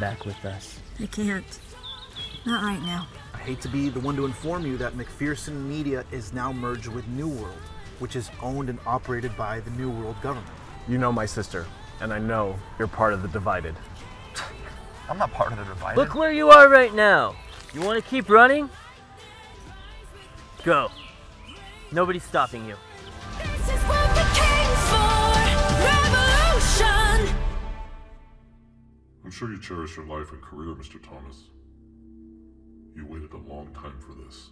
back with us. I can't. Not right now. I hate to be the one to inform you that McPherson Media is now merged with New World, which is owned and operated by the New World government. You know my sister, and I know you're part of the divided. I'm not part of the divided. Look where you are right now. You want to keep running? Go. Nobody's stopping you. I'm sure you cherish your life and career, Mr. Thomas. You waited a long time for this.